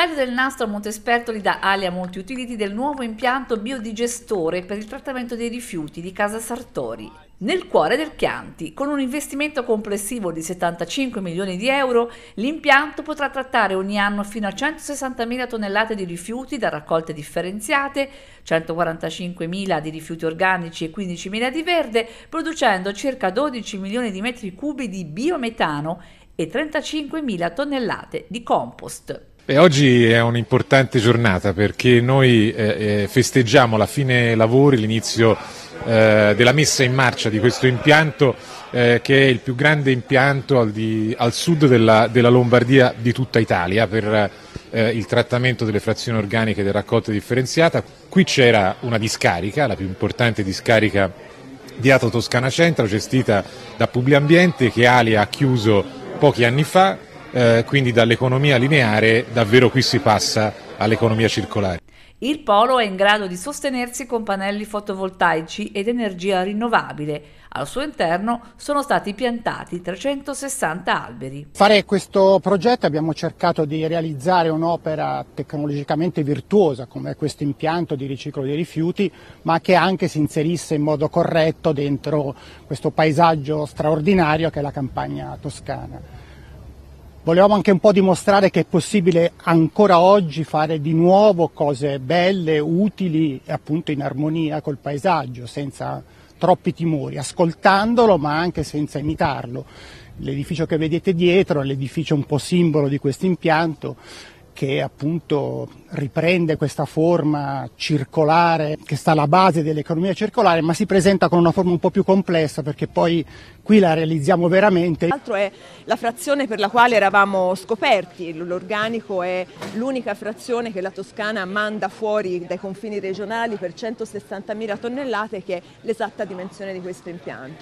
Taglio del nastro a Montespertoli da Alia Multiutility del nuovo impianto biodigestore per il trattamento dei rifiuti di Casa Sartori. Nel cuore del Chianti, con un investimento complessivo di 75 milioni di euro, l'impianto potrà trattare ogni anno fino a 160.000 tonnellate di rifiuti da raccolte differenziate, 145.000 di rifiuti organici e 15.000 di verde, producendo circa 12 milioni di metri cubi di biometano e 35.000 tonnellate di compost. Beh, oggi è un'importante giornata perché noi eh, eh, festeggiamo la fine lavori, l'inizio eh, della messa in marcia di questo impianto eh, che è il più grande impianto al, di, al sud della, della, Lombardia di tutta Italia per eh, il trattamento delle frazioni organiche della raccolta differenziata. Qui c'era una discarica, la più importante discarica di Ato Toscana Centro, gestita da Publiambiente che Ali ha chiuso pochi anni fa eh, quindi dall'economia lineare davvero qui si passa all'economia circolare. Il polo è in grado di sostenersi con pannelli fotovoltaici ed energia rinnovabile. Al suo interno sono stati piantati 360 alberi. Fare questo progetto abbiamo cercato di realizzare un'opera tecnologicamente virtuosa come questo impianto di riciclo dei rifiuti, ma che anche si inserisse in modo corretto dentro questo paesaggio straordinario che è la campagna toscana. Volevamo anche un po' dimostrare che è possibile ancora oggi fare di nuovo cose belle, utili e appunto in armonia col paesaggio, senza troppi timori, ascoltandolo ma anche senza imitarlo. L'edificio che vedete dietro è l'edificio un po' simbolo di questo impianto che appunto riprende questa forma circolare che sta alla base dell'economia circolare, ma si presenta con una forma un po' più complessa perché poi qui la realizziamo veramente. L'altro è la frazione per la quale eravamo scoperti, l'organico è l'unica frazione che la Toscana manda fuori dai confini regionali per 160.000 tonnellate che è l'esatta dimensione di questo impianto.